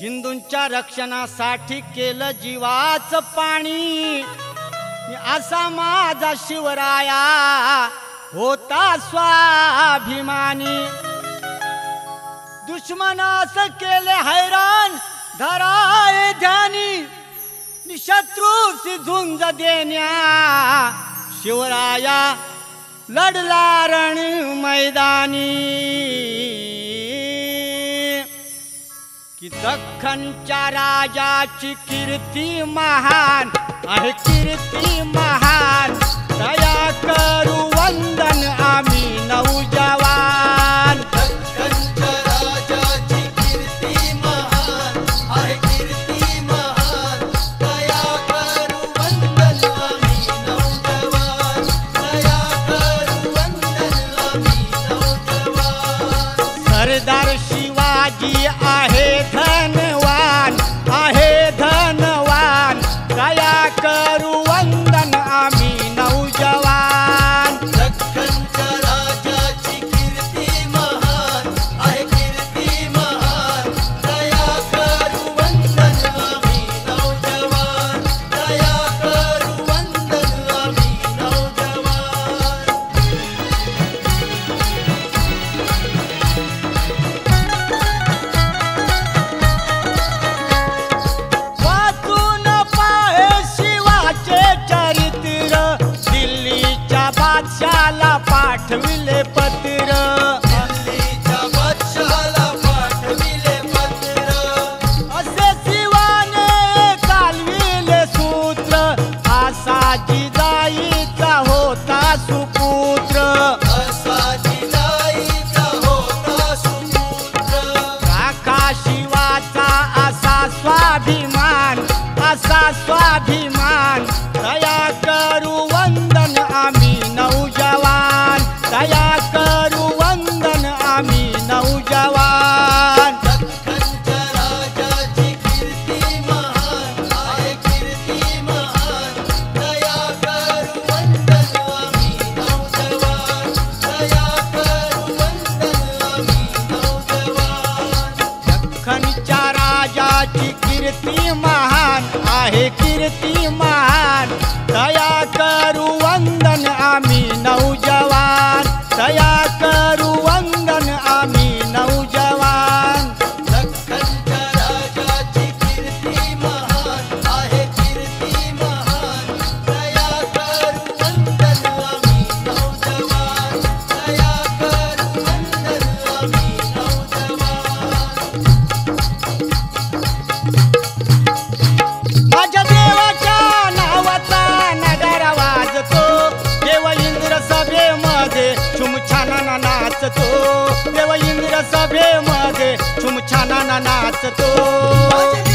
हिंदूंच्या रक्षणासाठी केलं जीवाच पाणी. असा माझा शिवराया होता स्वाभिमानी. दुश्मनास केले हैराण धराय ध्यानी. शत्रूची झुंज देण्या. शिवराया लढला रण मैदानी. तखन च राजा च कीर्ति महानीर्ति महान। दया करुन आ छाना नाचतो. देव इंद्र सभेमध्ये छुमछाना नाचतो.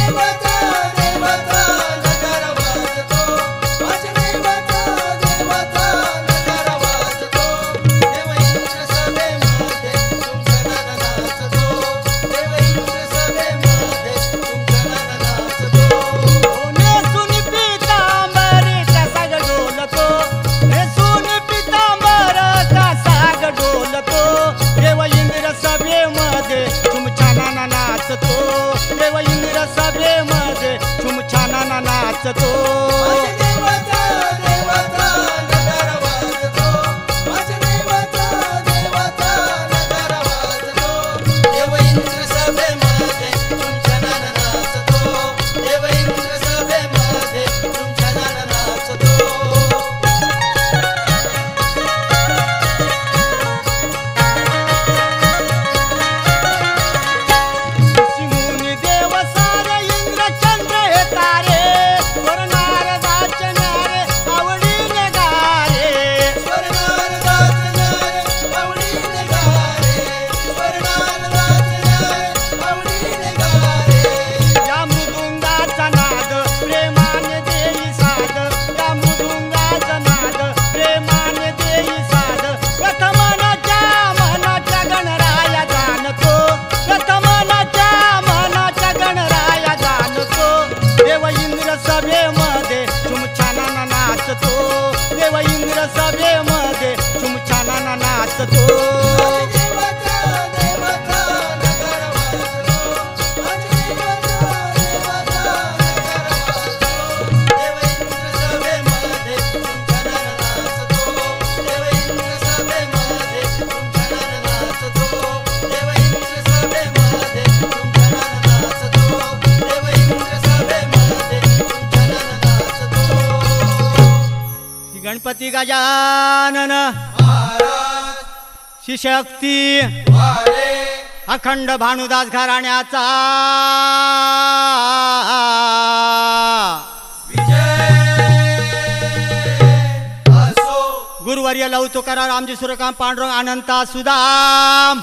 शक्ती. अखंड भानुदास घराण्याचा गुरुवर्य लव तुकाराम रामजी सुरकाम पांडुरंग अनंता सुदाम.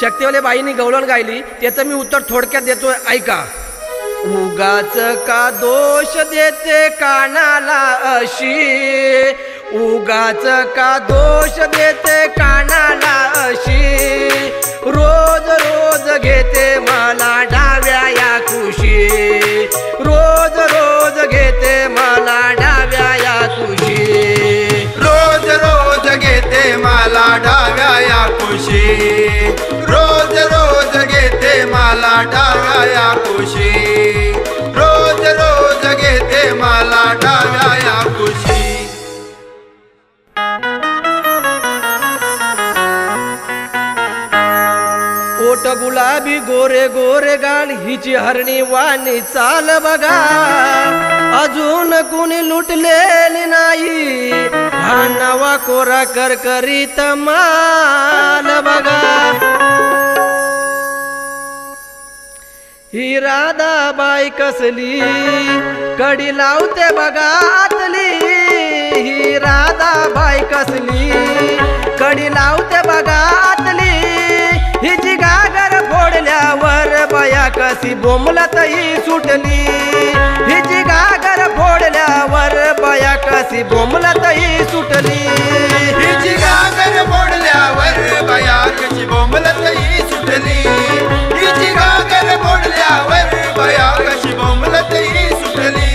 शक्तीवाले बाईंनी गवळण गायली त्याचं मी उत्तर थोडक्यात देतोय ऐका. उगाच का दोष देते कानाला अशी? उगाच का दोष देते कानाला अशी? रोज रोज घेते मला डाव्या या खुशी रोज गोरे गोरे गाल हिची हरणी वाणी चाल बघा. अजून कुणी लुटलेली नाही. हा नवा कोरा करकरीत माल बघा. ही राधाबाई कसली? कडी लावते बघातली. ही राधाबाई कसली? कडी लावते बघातली. हिची फोडल्यावर कशी सुटली? हिची गागर फोडल्यावर बया कशी बोंबलत सुटली? हिची गागर फोडल्यावर बया कशी बोंबलत सुटली? हिची गागर फोडल्यावर बया कशी बोंबलत सुटली?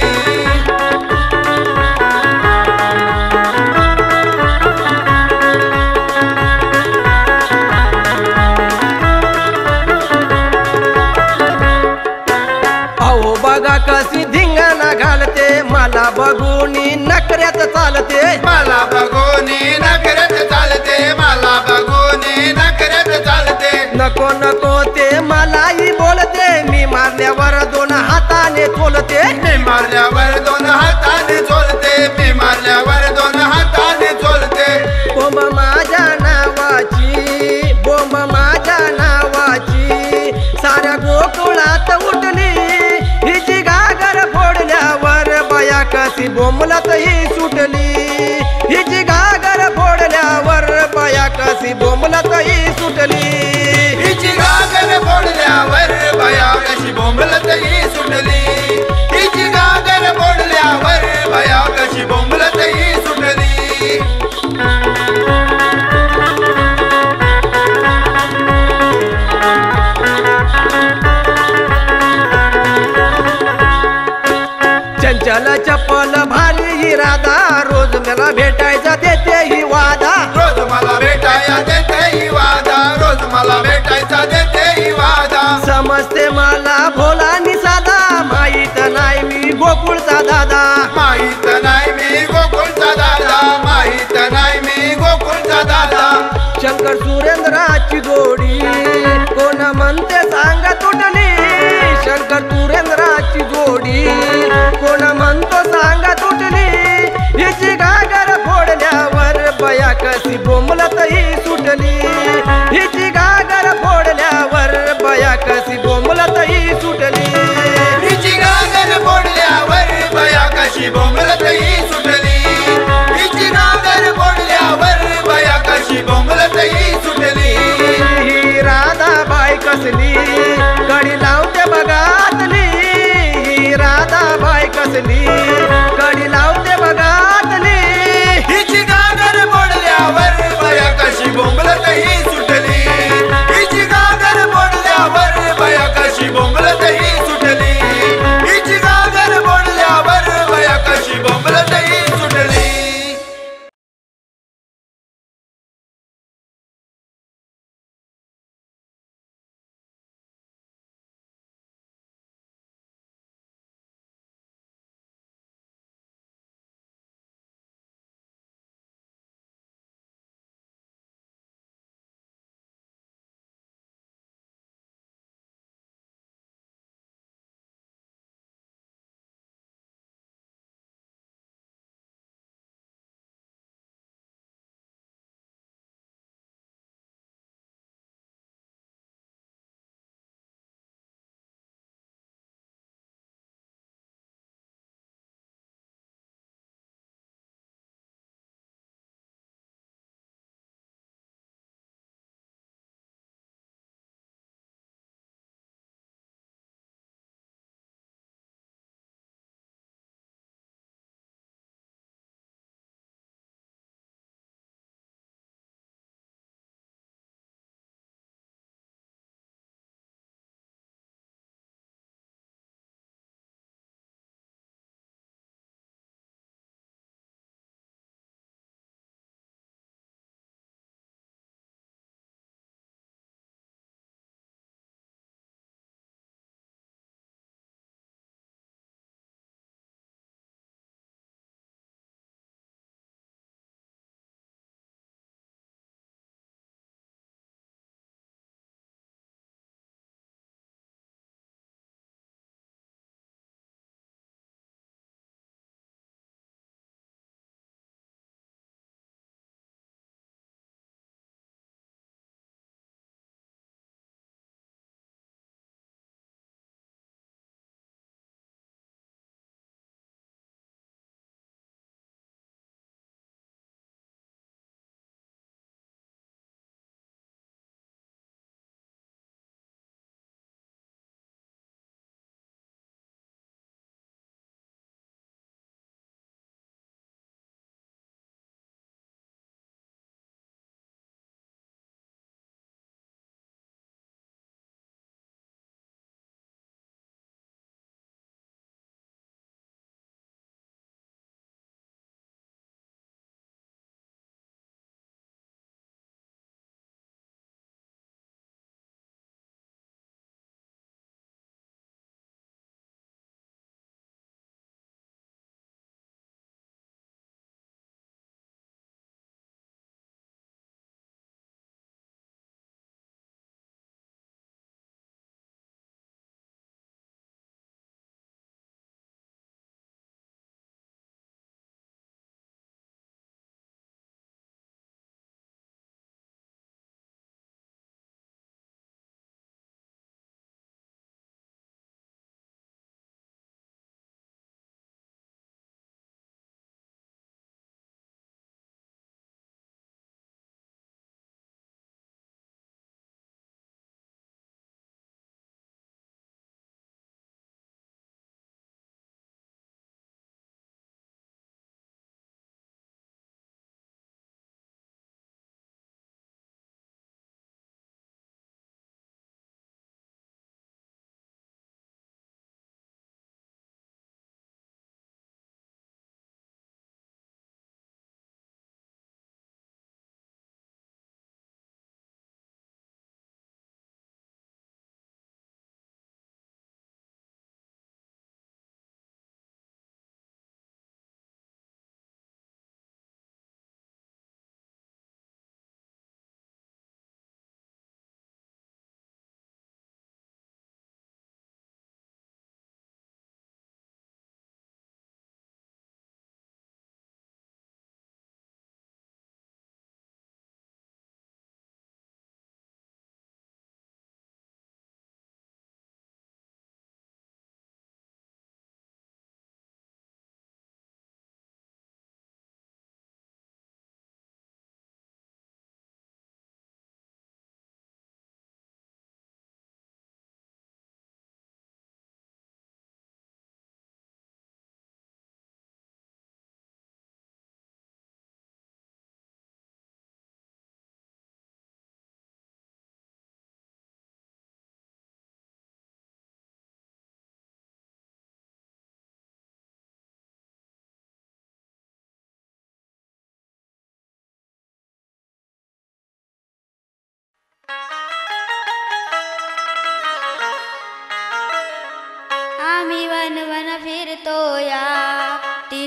मी मारल्यावर दोन हाताने चोलते बोंब माझ्या नावाची बोंब माझ्या नावाची. साऱ्या गोकुळात उठली हिची गागर फोडल्यावर बया कशी बोंबलत ही सुटली. हिची गागर फोडल्यावर बया कशी बोंबलत ही सुटली. हिची गागर फोडल्यावर बया कशी बोंबलत ही सुटली. चंचल चप्पल भारी ही राधा. रोज मला भेटायचा देते ही वादा. रोज मला भेटाया देते ही वादा. रोज मला भेटायचा देते ही वादा. समजते मला भोला नि साधा. माहीत नाही मी गोकुळचा दादा. माहीत नाही मी गोकुळचा दादा. माहीत नाही मी गोकुळचा दादा. शंकर सुरेंद्राची जोडी. कोण म्हणते सांग. बया कशी बोंबलत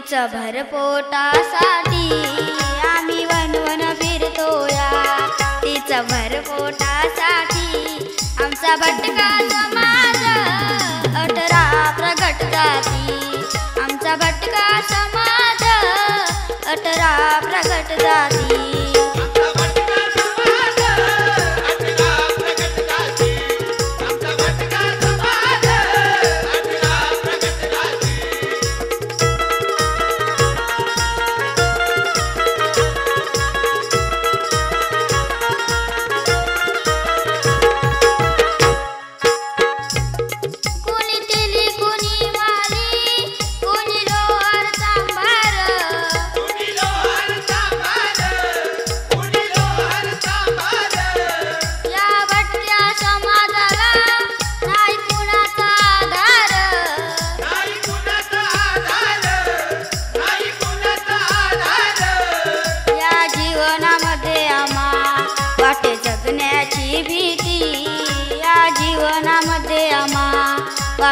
तिचं भरपोटासाठी. आम्ही वनवन फिरतोया तिचं भरपोटासाठी. आमचा भटका समाज अठरा प्रगट जाती आमचा भटका समाज अठरा प्रगट जाती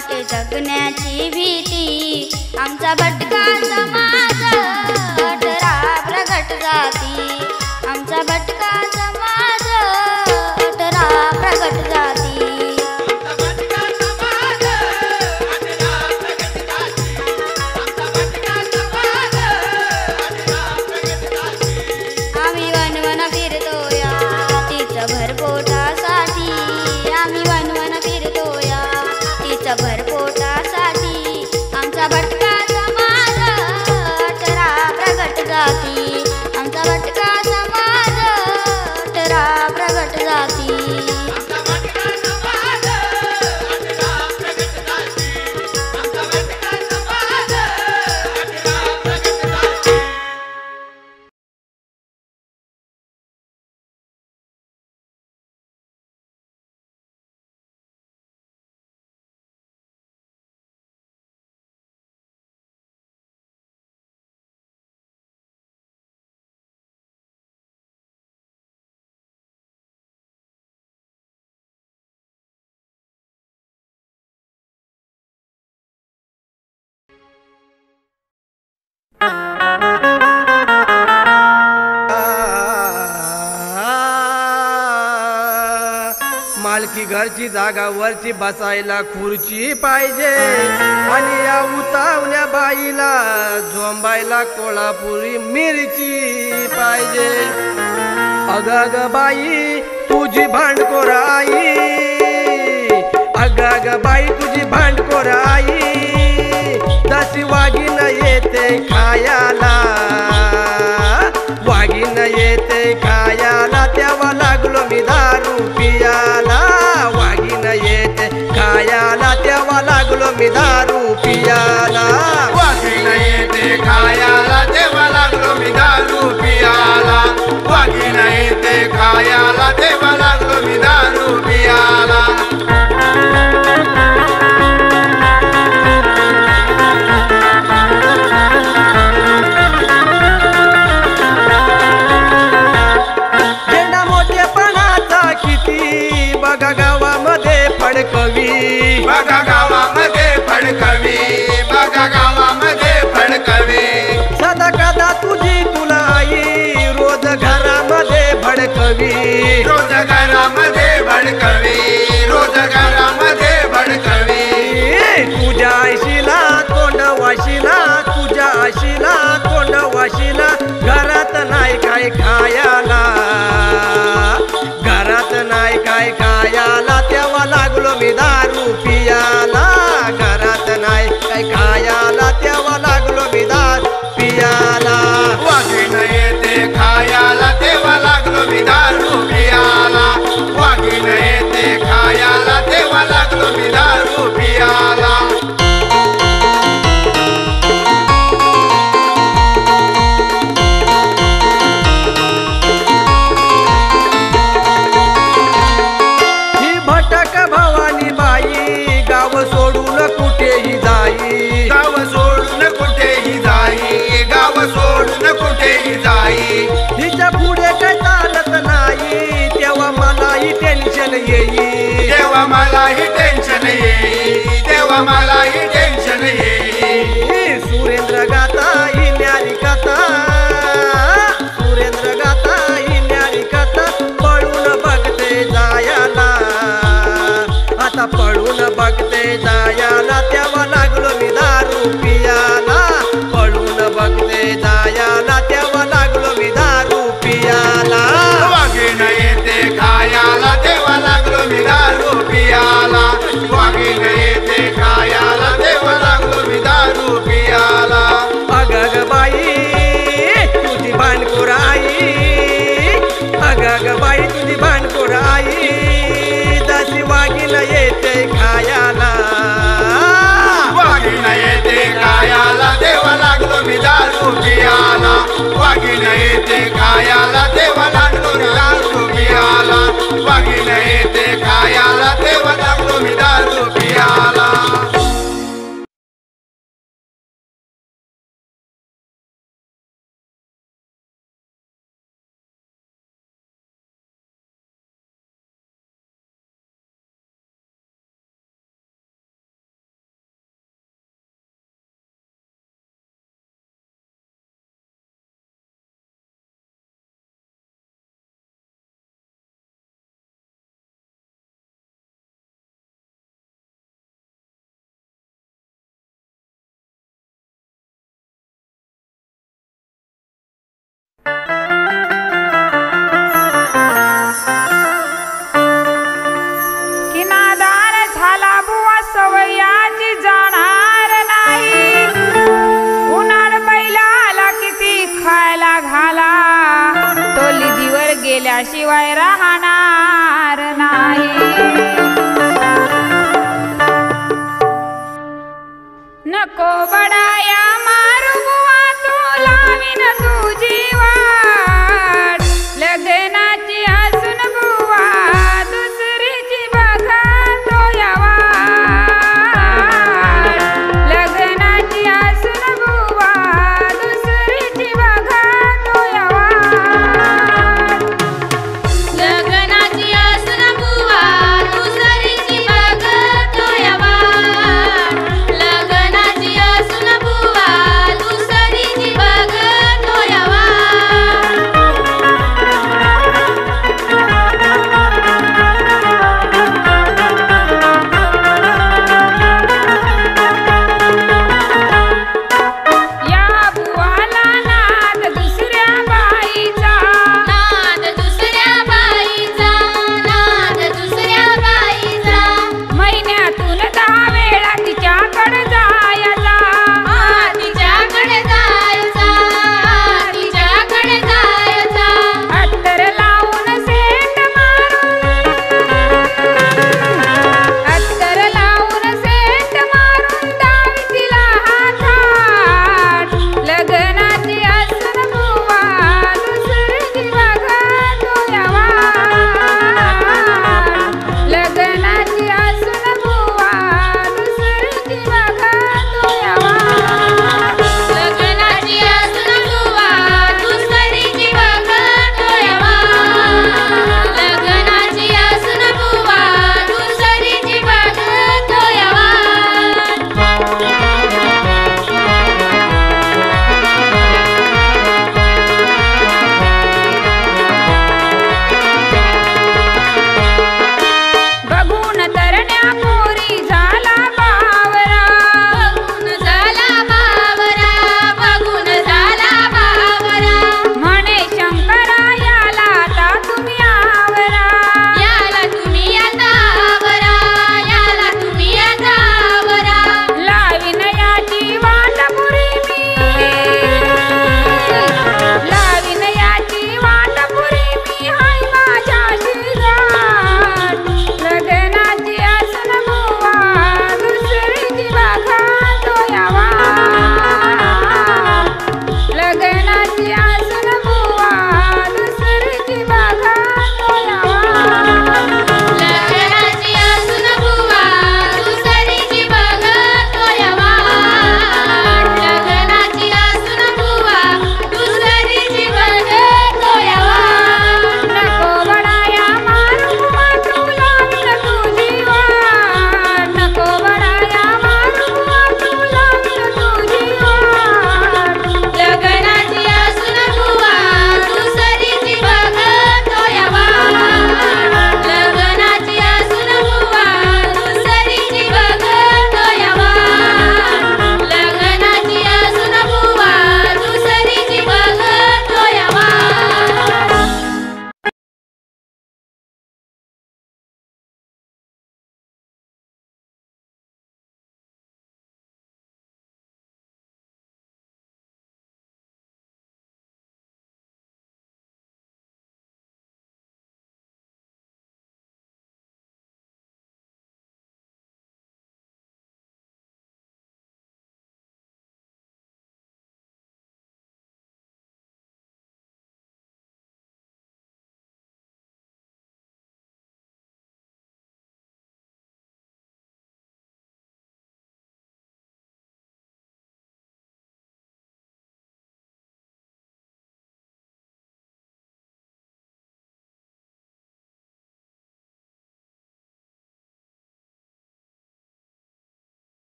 वाटे जगण्याची भीती. आमचा भटका समाज प्रगट जाती. आमचा भटका मालकी घरची जागा वरची बसायला खुर्ची पाहिजे. आणि या उतावल्या बाईला झोंबायला कोल्हापुरी मिरची पाहिजे. अग ग बाई तुझी भांडकोराई अग ग बाई तुझी भांडकोराई आई तशी वागीन येते खायाला. वागीन येते खायाला तेव्हा लागलो मी दारू पियाला. वागीन येते खायाला तेव्हा लागलो मी दारू पियाला. वाघीण येते खायाला तेव्हा लागलो मी दारू पियाला. वाघीण येते खायाला तेव्हा लागलो मी दारू पियाला. भडकवी रोजगारामध्ये भडकवी न कुठेही जाई? हिच्या पुढे काय चालत नाही तेव्हा मलाही टेन्शन येई तेव्हा मलाही टेन्शन येई तेव्हा मलाही टेन्शन येई येते गायाला देवाला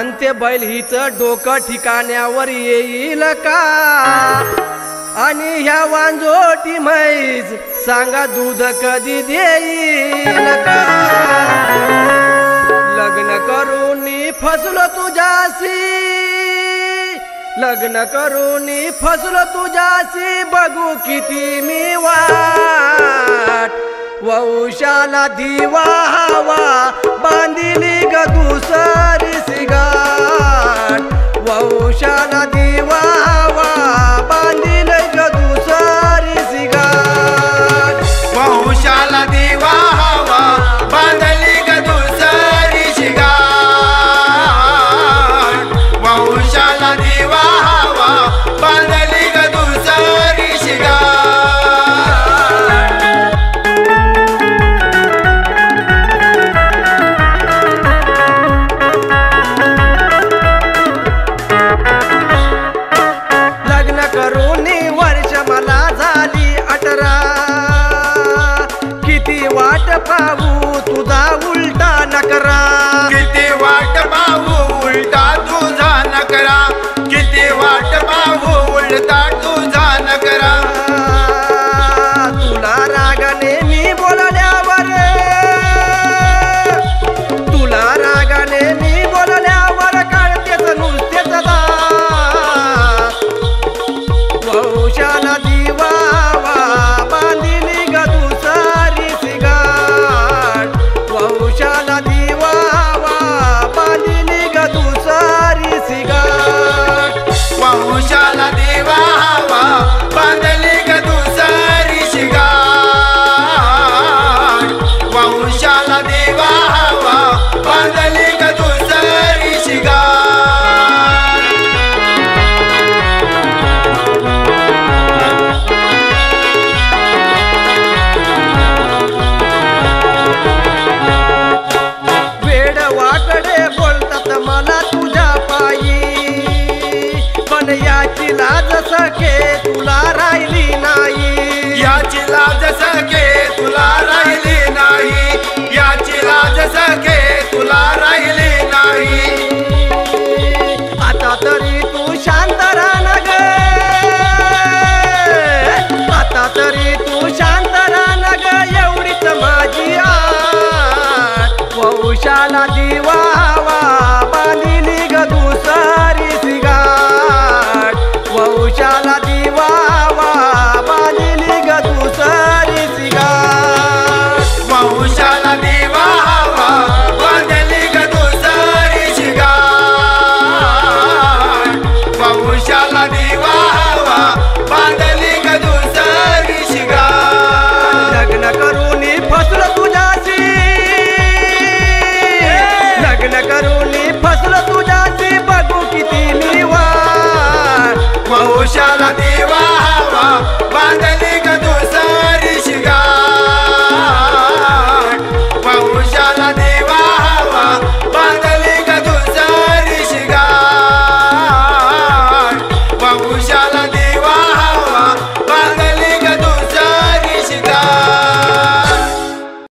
म्हणते बैल हिच डोकं ठिकाण्यावर येईल का? आणि ह्या वांजोटी म्हैस सांगा दूध कधी देईल का? लग्न करून फसलो तुझ्याशी लग्न करून फसलो तुझ्याशी बघू किती मी वाट. वंशाला दिवा हवा बांधिली ग दुसरी सिगाट. वंशाला दिवा ತುದಾ ಉಲ್ಟಾ ನಕರಾ.